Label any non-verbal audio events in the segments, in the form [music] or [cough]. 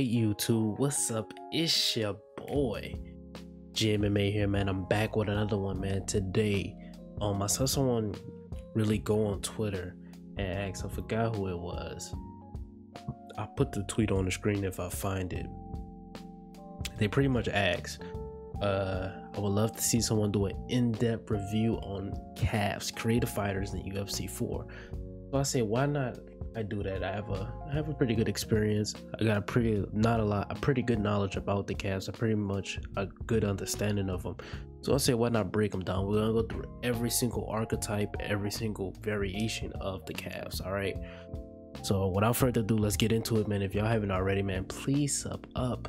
right, YouTube? What's up? It's your boy, Jay MMA here, man. I'm back with another one, man. Today, um, I saw someone really go on Twitter and ask, I forgot who it was. I'll put the tweet on the screen if I find it. They pretty much asked, uh, I would love to see someone do an in-depth review on CAFs, creative fighters in UFC 4. So I say, why not I do that. I have a I have a pretty good experience. I got a pretty not a lot, a pretty good knowledge about the CAFs. A pretty much a good understanding of them. So I say, why not break them down? We're gonna go through every single archetype, every single variation of the CAFs. All right. So without further ado, let's get into it, man. If y'all haven't already, man, please sub up,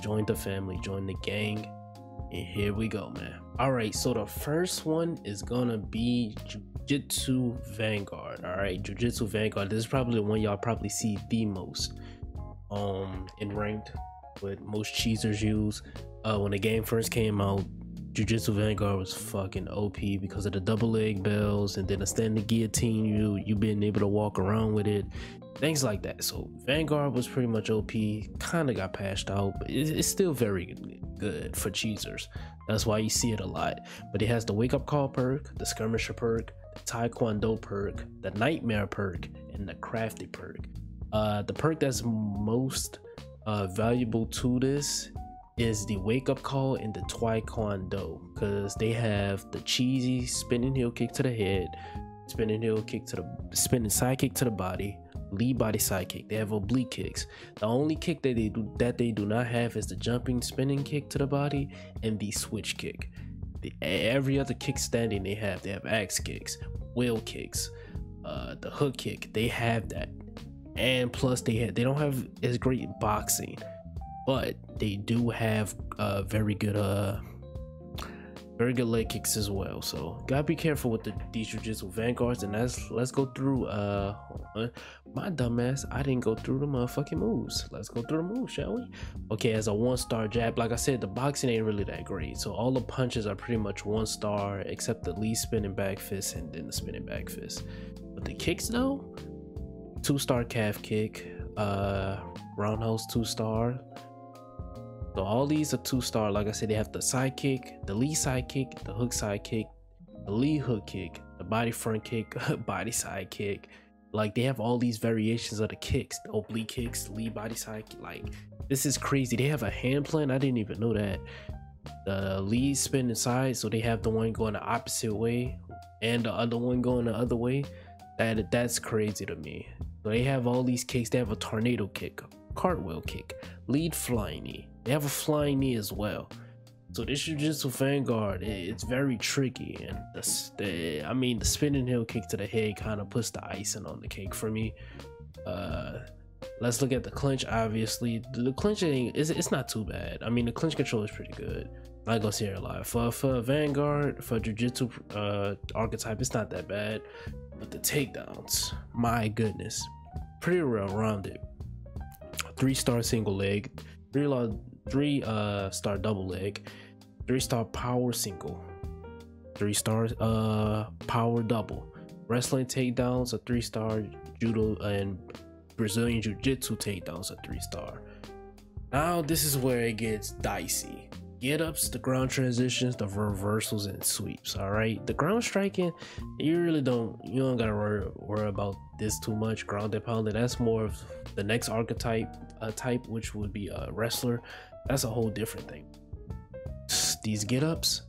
join the family, join the gang, and here we go, man. All right. So the first one is gonna be Jiu-Jitsu Vanguard. All right, Jiu-Jitsu Vanguard. This is probably the one y'all probably see the most um in ranked what most cheesers use. Uh when the game first came out, Jiu-Jitsu Vanguard was fucking OP because of the double leg bells and then a standing guillotine, you you being able to walk around with it, things like that. So Vanguard was pretty much OP, kind of got passed out, but it's still very good for cheesers. That's why you see it a lot. But it has the wake up call perk, the skirmisher perk, the Taekwondo perk, the Nightmare perk, and the Crafty perk. Uh, the perk that's most uh, valuable to this is the wake up call in the Taekwondo because they have the cheesy spinning heel kick to the head, spinning heel kick to the spinning side kick to the body, lead body side kick. They have oblique kicks. The only kick that they do that they do not have is the jumping spinning kick to the body and the switch kick the, every other kick standing they have. They have axe kicks, wheel kicks, uh, the hook kick. They have that, and plus they have, they don't have as great boxing, but they do have uh, very good uh very good leg kicks as well. So gotta be careful with the these jiu-jitsu vanguards. And let's let's go through uh my dumbass. I didn't go through the motherfucking moves. Let's go through the moves, shall we? Okay, as a one-star jab, like I said, the boxing ain't really that great. So all the punches are pretty much one star, except the lead spinning back fist and then the spinning back fist. But the kicks though, two-star calf kick, uh roundhouse two-star so all these are two star. Like I said, they have the side kick, the lead side kick, the hook side kick, the lead hook kick, the body front kick, [laughs] body side kick. Like they have all these variations of the kicks, the oblique kicks, lead body side. Like this is crazy. They have a hand plan. I didn't even know that. The lead spin inside, so they have the one going the opposite way and the other one going the other way. That that's crazy to me. So they have all these kicks. They have a tornado kick, cartwheel kick, lead flying knee, they have a flying knee as well. So this Jiu-Jitsu Vanguard, it's very tricky, and the, the, I mean the spinning heel kick to the head kind of puts the icing on the cake for me. Uh, let's look at the clinch. Obviously, the clinching is it's not too bad. I mean the clinch control is pretty good. I go see it a lot for for Vanguard for Jiu-Jitsu uh, archetype. It's not that bad, but the takedowns, my goodness, pretty well rounded. Three star single leg, three three uh star double leg, three star power single, three star uh power double, wrestling takedowns a three star, judo and Brazilian Jiu Jitsu takedowns a three star. Now this is where it gets dicey. Get ups, the ground transitions, the reversals, and sweeps. All right, the ground striking, you really don't you don't gotta worry, worry about this too much. Ground and that's more of the next archetype uh, type, which would be a wrestler that's a whole different thing. These get ups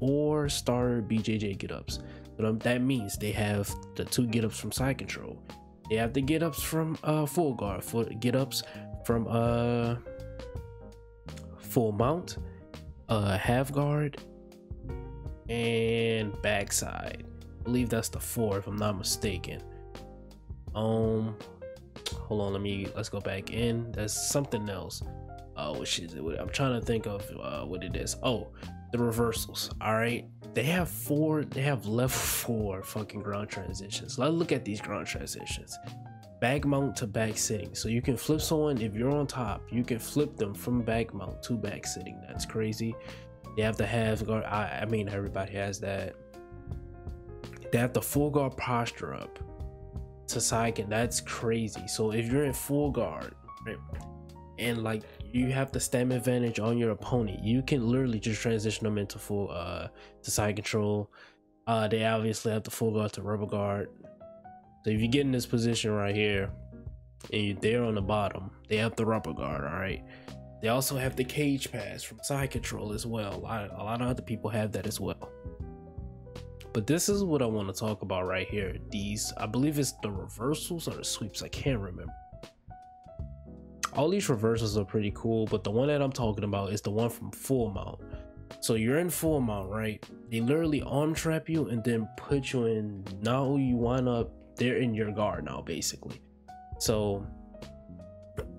or star BJJ get ups. But that means they have the two get ups from side control. They have the get ups from uh, full guard, for get ups from uh, full mount, uh, half guard, and backside. I believe that's the four, if I'm not mistaken. Um, hold on, let me let's go back in. There's something else uh, which is I'm trying to think of uh, what it is. Oh, the reversals. All right, they have four. They have level [laughs] four fucking ground transitions. Let's look at these ground transitions. Back mount to back sitting. So you can flip someone if you're on top. You can flip them from back mount to back sitting. That's crazy. They have to have guard. I, I mean, everybody has that. They have the full guard posture up to side and that's crazy. So if you're in full guard, right, and like you have the stamina advantage on your opponent. You can literally just transition them into full uh to side control. Uh they obviously have the full guard to rubber guard. So if you get in this position right here and they're there on the bottom, they have the rubber guard, all right. They also have the cage pass from side control as well. A lot, a lot of other people have that as well. But this is what I want to talk about right here. These, I believe it's the reversals or the sweeps. I can't remember all these reversals are pretty cool, but the one that I'm talking about is the one from full mount. So you're in full mount, right? They literally arm trap you and then put you in. Now you wind up, they're in your guard now, basically. So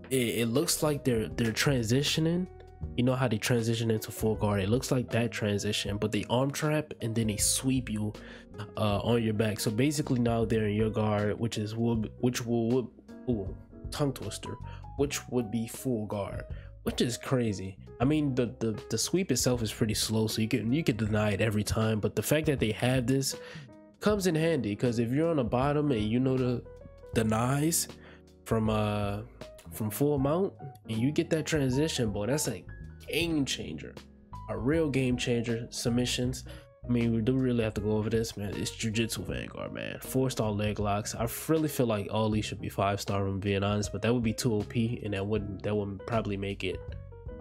it, it looks like they're they're transitioning. You know how they transition into full guard? It looks like that transition, but they arm trap and then they sweep you uh, on your back. So basically now they're in your guard, which is will which will ooh, tongue twister which would be full guard, which is crazy. I mean, the, the the sweep itself is pretty slow, so you can you can deny it every time. But the fact that they have this comes in handy because if you're on the bottom and you know the denies from uh from full mount and you get that transition, boy, that's a game changer, a real game changer. Submissions I mean, we do really have to go over this, man. It's Jiu-Jitsu Vanguard, man. Four star leg locks. I really feel like all these should be five star. I'm being honest, but that would be too OP, and that wouldn't that would probably make it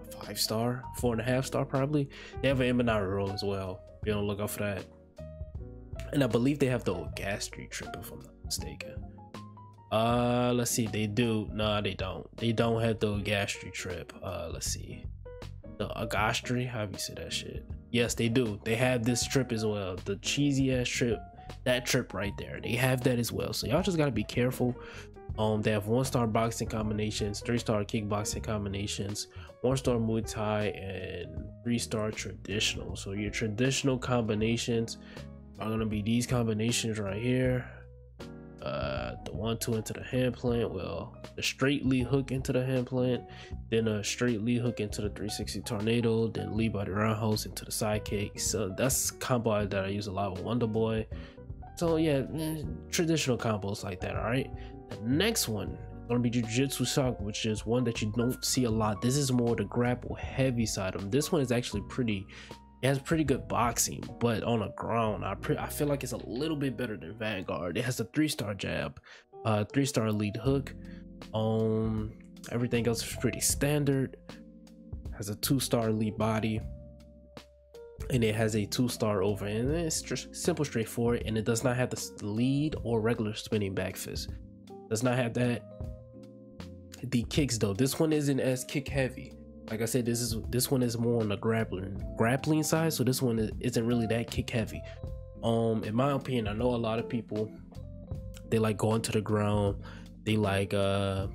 a five star, four and a half star probably. They have an Imanari roll as well. Be on the lookout for that. And I believe they have the Gastry trip, if I'm not mistaken. Uh, let's see. They do. No, they don't. They don't have the Gastry trip. Uh, let's see. The Agastri. How do you say that shit? Yes, they do. They have this trip as well. The cheesy ass trip. That trip right there. They have that as well. So y'all just gotta be careful. Um, they have one star boxing combinations, three star kickboxing combinations, one star Muay Thai, and three star traditional. So your traditional combinations are gonna be these combinations right here uh, the one two into the hand plant. Well, the straight lead hook into the hand plant, then a straight lead hook into the 360 tornado, then lead the roundhouse into the sidekick. So that's combo that I use a lot with Wonder Boy. So yeah, eh, traditional combos like that. All right. The next one is gonna be Jiu-Jitsu Shark, which is one that you don't see a lot. This is more the grapple heavy side of them. This one is actually pretty it has pretty good boxing, but on the ground, I pre- I feel like it's a little bit better than Vanguard. It has a three star jab, uh, three star lead hook. Um, everything else is pretty standard. Has a two star lead body, and it has a two star over. And it's just simple, straightforward, and it does not have the lead or regular spinning back fist. Does not have that. The kicks though, this one isn't as kick heavy like I said, this is this one is more on the grappling grappling side, so this one isn't really that kick heavy. Um, in my opinion, I know a lot of people they like going to the ground. They like uh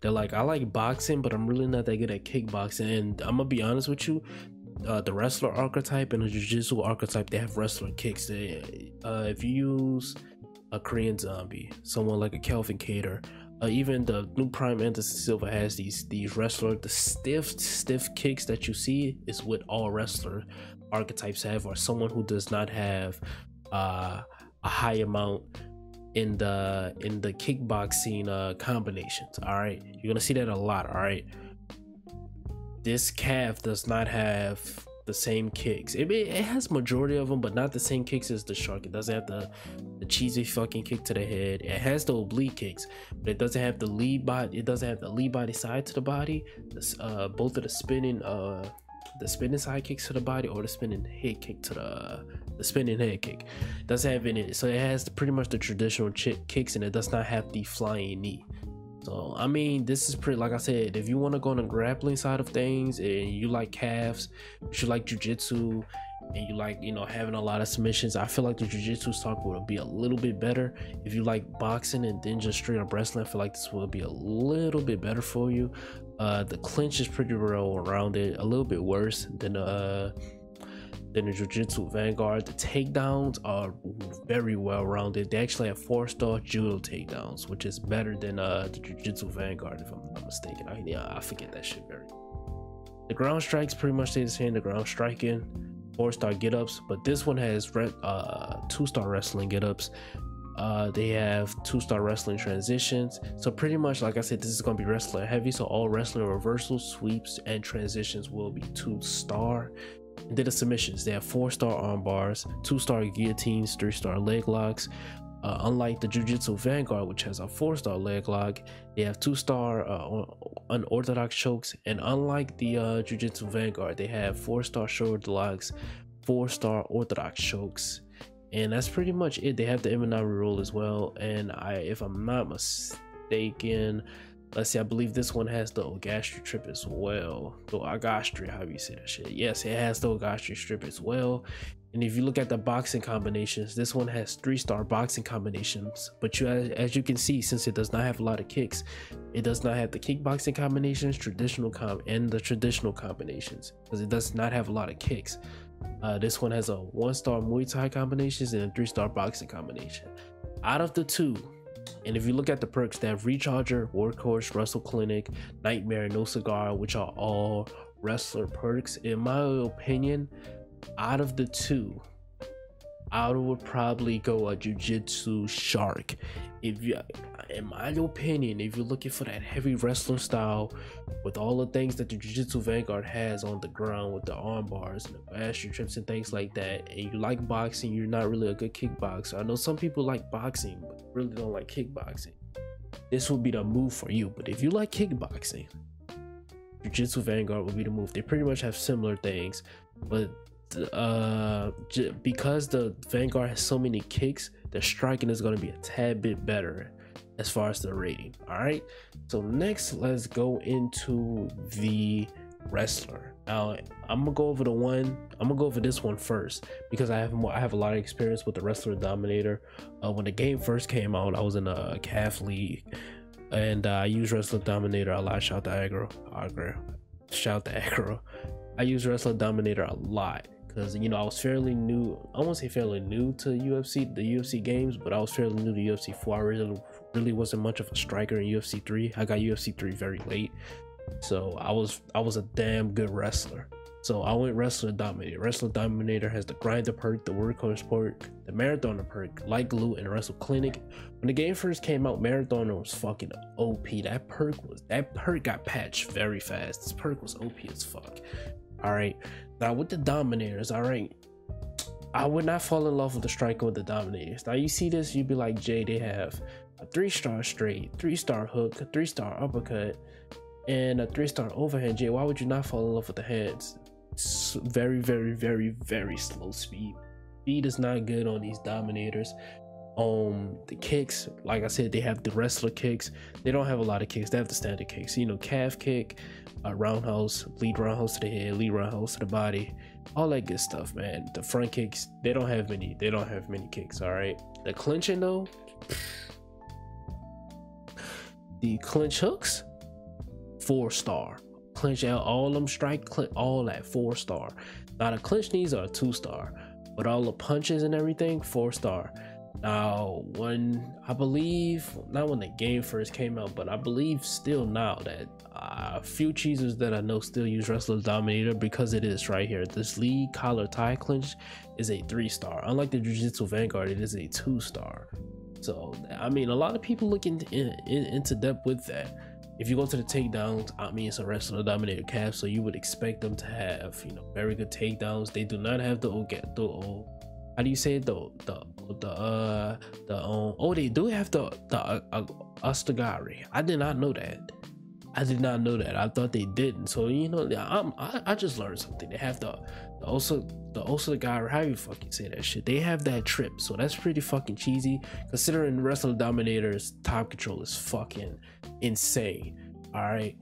they're like I like boxing, but I'm really not that good at kickboxing. And I'm gonna be honest with you, uh, the wrestler archetype and the jiu-jitsu archetype, they have wrestler kicks. They, uh, if you use a Korean zombie, someone like a Calvin Kattar, uh, even the new Prime Anderson Silva has these these wrestler the stiff stiff kicks that you see is what all wrestler archetypes have, or someone who does not have uh, a high amount in the in the kickboxing uh, combinations. All right, you're gonna see that a lot. All right, this CAF does not have the same kicks. It, it has majority of them, but not the same kicks as the shark. It doesn't have the the cheesy fucking kick to the head. It has the oblique kicks, but it doesn't have the lead body. It doesn't have the lead body side to the body. This, uh, both of the spinning uh the spinning side kicks to the body or the spinning head kick to the the spinning head kick. Doesn't have any. So it has pretty much the traditional kicks, and it does not have the flying knee. So I mean, this is pretty. Like I said, if you want to go on the grappling side of things, and you like CAFs, you like jujitsu, and you like you know having a lot of submissions, I feel like the jujitsu stock would be a little bit better. If you like boxing and then just straight up wrestling, I feel like this will be a little bit better for you. Uh, the clinch is pretty well rounded, a little bit worse than uh the Jiu-Jitsu Vanguard. The takedowns are very well rounded. They actually have four star judo takedowns, which is better than uh, the Jiu-Jitsu Vanguard, if I'm not mistaken. I, yeah, I forget that shit very. The ground strikes pretty much stay the same. The ground striking, four star get ups, but this one has uh, two star wrestling get ups. Uh, they have two star wrestling transitions. So pretty much, like I said, this is gonna be wrestler heavy. So all wrestling reversals, sweeps, and transitions will be two star. Then the submissions, they have four star arm bars, two star guillotines, three star leg locks. Uh, unlike the Jiu-Jitsu Vanguard, which has a four-star leg lock, they have two-star uh, unorthodox chokes, and unlike the uh, Jiu-Jitsu Vanguard, they have four-star shoulder locks, four-star orthodox chokes, and that's pretty much it. They have the Imanari roll as well, and I, if I'm not mistaken, let's see, I believe this one has the Ogastri trip as well. The Ogastri, how do you say that shit? Yes, it has the Ogastri strip as well. And if you look at the boxing combinations, this one has three star boxing combinations. But you, as you can see, since it does not have a lot of kicks, it does not have the kickboxing combinations, traditional com, and the traditional combinations because it does not have a lot of kicks. Uh, this one has a one star Muay Thai combinations and a three star boxing combination. Out of the two, and if you look at the perks, they have Recharger, Workhorse, Wrestle Clinic, Nightmare, No Cigar, which are all wrestler perks. In my opinion, out of the two, I would probably go a Jiu-Jitsu Shark. If you, in my opinion, if you're looking for that heavy wrestler style with all the things that the Jiu-Jitsu Vanguard has on the ground with the arm bars and the bastard trips and things like that, and you like boxing, you're not really a good kickboxer. I know some people like boxing, but really don't like kickboxing. This would be the move for you. But if you like kickboxing, Jiu-Jitsu Vanguard would be the move. They pretty much have similar things, but uh because the vanguard has so many kicks the striking is going to be a tad bit better as far as the rating all right? So next let's go into the wrestler. Now i'm gonna go over the one i'm gonna go over this one first because i have more i have a lot of experience with the wrestler dominator. Uh, when the game first came out i was in a CAF league and uh, i used wrestler dominator a lot. Shout to aggro aggro. Shout to aggro. I use wrestler dominator a lot because you know I was fairly new. I won't say fairly new to UFC, the UFC games, but I was fairly new to UFC 4. I really, really wasn't much of a striker in UFC 3. I got UFC 3 very late, so I was I was a damn good wrestler. So I went Wrestler Dominator. Wrestler Dominator has the grinder perk, the workhorse perk, the marathoner perk, like glue, and Wrestle Clinic. When the game first came out, marathoner was fucking OP. That perk was that perk got patched very fast. This perk was OP as fuck. All right, now with the Dominators, all right, I would not fall in love with the striker with the Dominators. Now you see this, you'd be like, Jay, they have a three star straight, three star hook, a three star uppercut, and a three star overhand. Jay, why would you not fall in love with the hands? It's very, very, very, very slow speed. Speed is not good on these Dominators. Um, the kicks, like I said, they have the wrestler kicks. They don't have a lot of kicks. They have the standard kicks. You know, calf kick, uh, roundhouse, lead roundhouse to the head, lead roundhouse to the body, all that good stuff, man. The front kicks, they don't have many. They don't have many kicks. All right. The clinching though, [sighs] the clinch hooks, four star. Clinch out all them strike, clinch, all that four star. Now the clinch knees are two star, but all the punches and everything four star. Now, when I believe, not when the game first came out, but I believe still now that uh, a few cheeses that I know still use Wrestler Dominator because it is right here. This lead collar tie clinch is a three star. Unlike the Jiu Jitsu Vanguard, it is a two star. So, I mean, a lot of people look into, in, in, into depth with that. If you go to the takedowns, I mean, it's a Wrestler Dominator CAF, so you would expect them to have, you know, very good takedowns. They do not have the, the how do you say the the the uh the um oh they do have the the uh, uh, Ostagari. I did not know that. I did not know that. I thought they didn't. So you know, I'm, I I just learned something. They have the also the also the Ostagari. How you fucking say that shit? They have that trip. So that's pretty fucking cheesy. Considering Wrestle Dominator's top control is fucking insane. All right.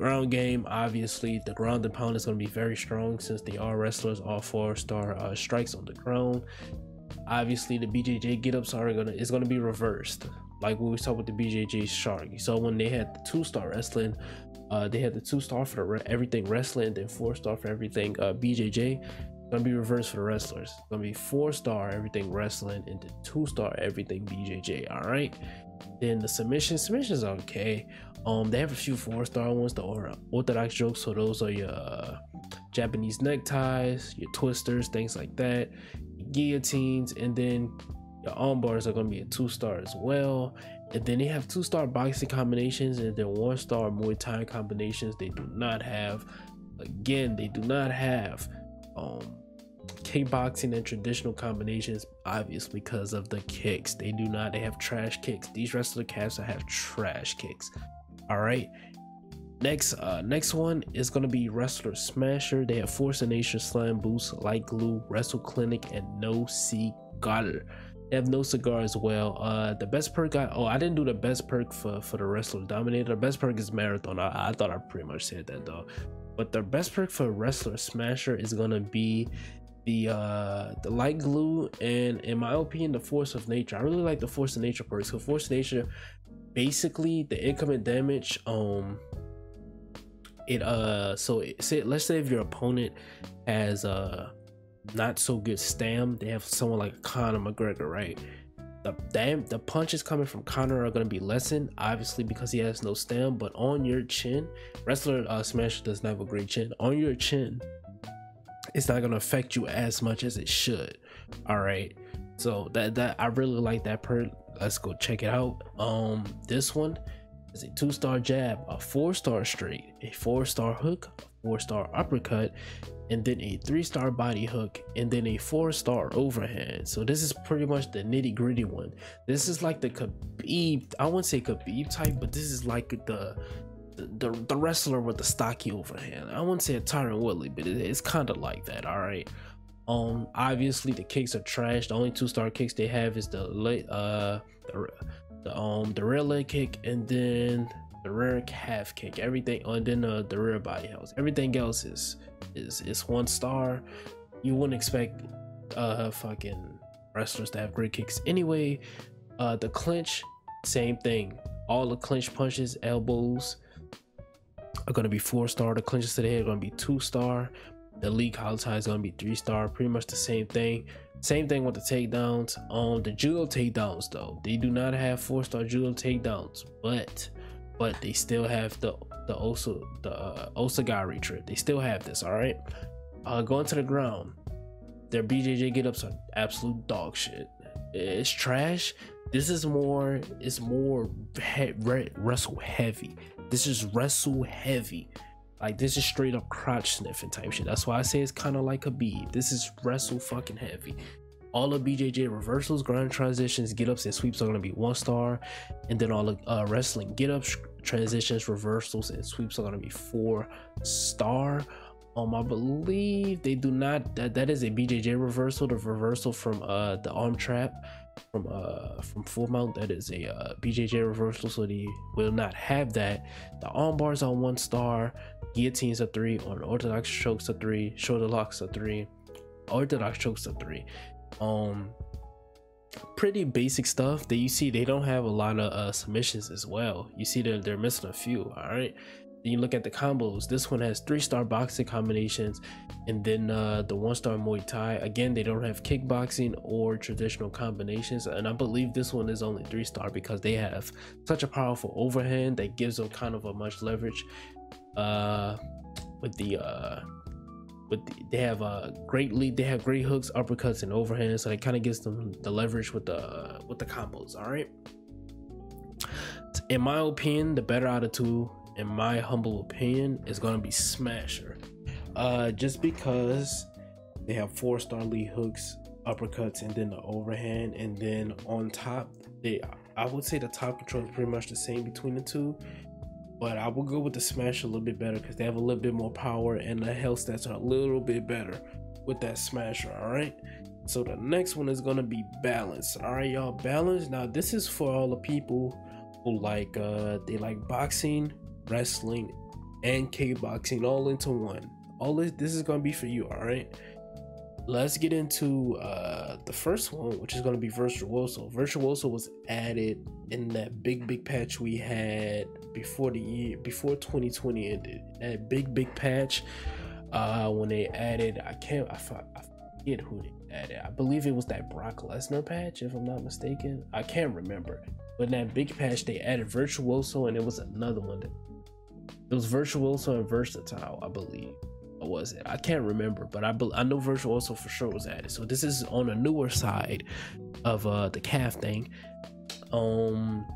Ground game, obviously, the ground pound is going to be very strong since they are wrestlers, all four star uh, strikes on the ground. Obviously, the BJJ get ups are gonna is gonna be reversed, like we saw with the BJJ Shark. So when they had the two star wrestling, uh, they had the two star for the re- everything wrestling, then four star for everything uh, BJJ. gonna be reversed for the wrestlers. It's gonna be four star everything wrestling and then two star everything BJJ. All right. Then the submission submissions are okay. Um, they have a few four star ones, the orthodox jokes. So those are your uh, Japanese neckties, your twisters, things like that, guillotines, and then Your arm bars are gonna be a two star as well. And then they have two star boxing combinations and then one star Muay Thai combinations. They do not have, again, they do not have um kickboxing and traditional combinations, obviously because of the kicks. They do not, they have trash kicks. These wrestler casts have trash kicks. All right. Next, uh, next one is gonna be Wrestler Smasher. They have Force of Nature, Slam Boost, Like Glue, Wrestle Clinic, and No Cigar. They have no cigar as well. Uh, the best perk I oh I didn't do the best perk for for the Wrestler Dominator. The best perk is Marathon. I, I thought I pretty much said that though. But the best perk for Wrestler Smasher is gonna be the uh the like glue and in my opinion the force of nature. I really like the force of nature perks so force of nature basically the incoming damage um it uh so say let's say if your opponent has uh not so good stam they have someone like conor mcgregor right? The damn the punches coming from conor are going to be lessened obviously because he has no stam but on your chin wrestler uh smasher does not have a great chin. On your chin it's not going to affect you as much as it should. All right so that that i really like that per let's go check it out. Um this one is a two star jab a four star straight a four star hook a four star uppercut and then a three star body hook and then a four star overhand. So this is pretty much the nitty gritty one. This is like the khabib i wouldn't say khabib type but this is like the the, the wrestler with the stocky overhand. I wouldn't say a Tyron Woodley, but it, it's kind of like that. All right. Um, obviously the kicks are trash. The only two star kicks they have is the late uh the, the um the rear leg kick and then the rear calf kick. Everything and then uh, the rear body house. Everything else is is is one star. You wouldn't expect uh fucking wrestlers to have great kicks anyway. Uh, the clinch, same thing. All the clinch punches, elbows, are going to be four star. The clinches today are going to be two star. The league tie is going to be three star. Pretty much the same thing. Same thing with the takedowns. On the judo takedowns though, they do not have four star judo takedowns, but but they still have the the also the uh, osagari trip. They still have this. All right. Uh, going to the ground. Their BJJ get ups are absolute dog shit. It's trash. This is more. It's more he- wrestle heavy. This is wrestle heavy. Like this is straight up crotch sniffing type shit. That's why I say it's kind of like a B. This is wrestle fucking heavy. All the BJJ reversals, ground transitions, get ups, and sweeps are gonna be one star, and then all the uh, wrestling get ups, transitions, reversals, and sweeps are gonna be four star. Um, I believe they do not. That that is a BJJ reversal. The reversal from uh the arm trap from uh from full mount that is a uh, BJJ reversal, so they will not have that. The arm bars on one star, guillotines a three, on orthodox chokes a three, shoulder locks a three, orthodox chokes a three. Um, pretty basic stuff that you see. They don't have a lot of uh, submissions as well. You see that they're missing a few. All right, then you look at the combos. This one has three star boxing combinations, and then uh, the one star Muay Thai. Again, they don't have kickboxing or traditional combinations, and I believe this one is only three star because they have such a powerful overhand that gives them kind of a much leverage. Uh, with the uh, with the, they have a great lead. They have great hooks, uppercuts, and overhands, so it kind of gives them the leverage with the with the combos. All right. In my opinion, the better out of two in my humble opinion, is going to be Smasher. Uh, just because they have four star lead hooks, uppercuts, and then the overhand, and then on top, they I would say the top control is pretty much the same between the two. But I will go with the Smash a little bit better because they have a little bit more power and the health stats are a little bit better with that Smasher. All right. So the next one is gonna be balance. All right, y'all. Balance. Now this is for all the people who like uh they like boxing wrestling, and kickboxing all into one. All this this is gonna be for you, all right. Let's get into uh, the first one, which is gonna be Virtuoso. Virtuoso was added in that big big patch we had before the year before 2020 ended. That big big patch uh, when they added I can't I, I forget who they added. I believe it was that Brock Lesnar patch, if I'm not mistaken. I can't remember. But in that big patch, they added Virtuoso, and it was another one that it was Virtuoso and Versatile, I believe. what was it? I can't remember, but I I know Virtuoso for sure was added. So this is on a newer side of uh the CAF thing. Um,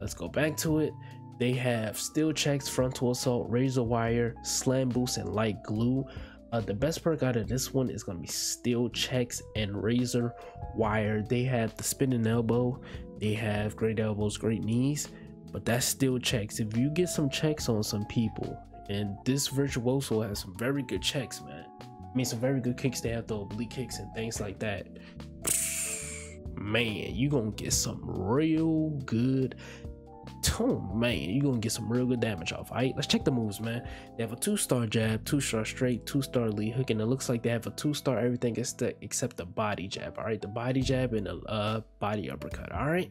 let's go back to it. They have steel checks, frontal assault, razor wire, slam boost, and like glue. Uh, the best perk out of this one is gonna be steel checks and razor wire. They have the spinning elbow, they have great elbows, great knees, but that's still checks. If you get some checks on some people, and this virtuoso has some very good checks, man. I mean, some very good kicks. They have the oblique kicks and things like that. Man, you gonna get some real good oh man, you're gonna get some real good damage off. All right, let's check the moves, man. They have a two-star jab, two-star straight, two-star lead hook, and it looks like they have a two-star everything except the body jab. All right, the body jab and the uh, body uppercut. All right,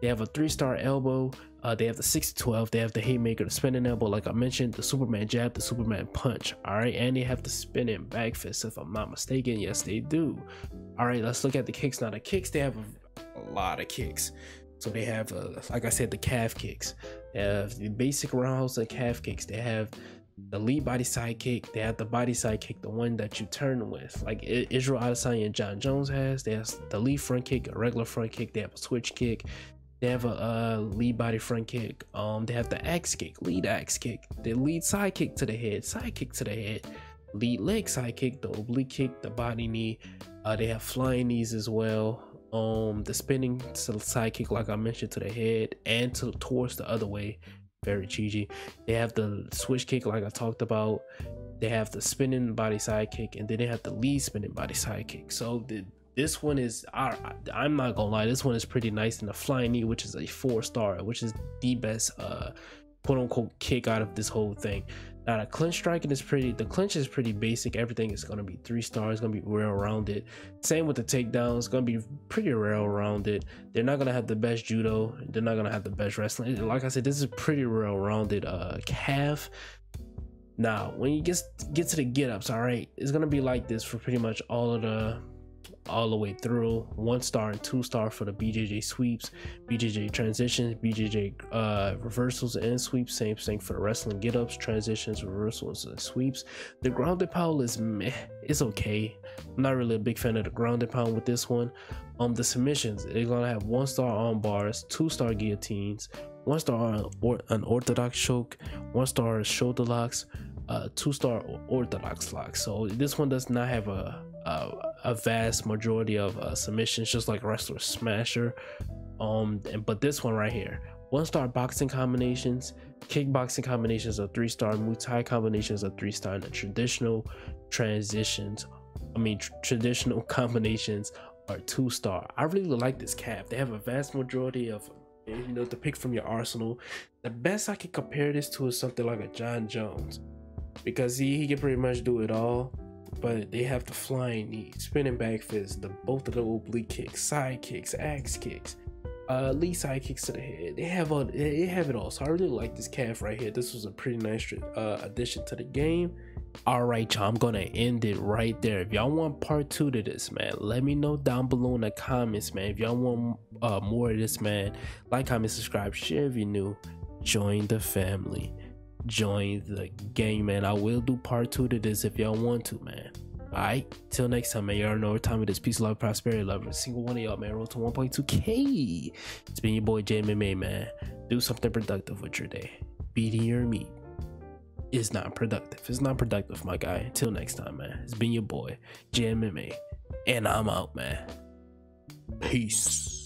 they have a three-star elbow. Uh, they have the 6-12. They have the haymaker, the spinning elbow, like I mentioned, the Superman jab, the Superman punch. All right, and they have the spinning back fist, if I'm not mistaken. Yes, they do. All right, let's look at the kicks now. The kicks, they have a, a lot of kicks. So they have, uh, like I said, the calf kicks. They have the basic roundhouse and calf kicks. They have the lead body side kick. They have the body side kick, the one that you turn with, like Israel Adesanya and John Jones has. They have the lead front kick, a regular front kick. They have a switch kick. They have a uh, lead body front kick. Um, they have the axe kick, lead axe kick. The lead side kick to the head, side kick to the head. Lead leg side kick, the oblique kick, the body knee. Uh, they have flying knees as well um the spinning side kick like i mentioned to the head and to towards the other way very cheesy they have the switch kick like i talked about they have the spinning body side kick and then they have the lead spinning body side kick so the, this one is I, i'm not gonna lie this one is pretty nice and the flying knee which is a four star which is the best uh quote unquote kick out of this whole thing now the clinch striking is pretty. The clinch is pretty basic. Everything is gonna be three stars. Gonna be well rounded. Same with the takedown. It's gonna be pretty well rounded. They're not gonna have the best judo. They're not gonna have the best wrestling. Like I said, this is pretty well rounded. Uh, CAF. Now, when you get get to the get ups, all right, it's gonna be like this for pretty much all of the all the way through. One star and two star for the BJJ sweeps, BJJ transitions, BJJ uh, reversals and sweeps. Same thing for the wrestling get ups, transitions, reversals, and sweeps. The grounded pound is meh. It's okay. I'm not really a big fan of the grounded pound with this one. Um, the submissions they're gonna have one star arm bars, two star guillotines, one star unorthodox choke, one star shoulder locks, uh, two star orthodox locks. So this one does not have a a, a vast majority of uh, submissions, just like Wrestler Smasher. Um, but this one right here, one star boxing combinations, kickboxing combinations of three star, Muay Thai combinations of three star, and the traditional transitions. I mean, tr- traditional [laughs] combinations are two star. I really like this CAF. They have a vast majority of you know to pick from your arsenal. The best I can compare this to is something like a John Jones because he, he can pretty much do it all but they have the flying knee, spinning back fist, the both of the oblique kicks, side kicks, axe kicks, uh, lead side kicks to the head. They have all they have it all. So I really like this CAF right here. This was a pretty nice uh, addition to the game. All right, y'all. I'm gonna end it right there. If y'all want part two to this, man, let me know down below in the comments, man. If y'all want uh, more of this, man, like, comment, subscribe, share if you're new, join the family join the game, man. I will do part two to this if y'all want to, man. Alright, till next time, man. Y'all know what time it is. Peace, love, prosperity, love. Every single one of y'all, man. Roll to 1.2K. It's been your boy, JMMA, man. Do something productive with your day. Beating your meat is not productive. It's not productive, my guy. Until next time, man. It's been your boy, JMMA. And I'm out, man. Peace.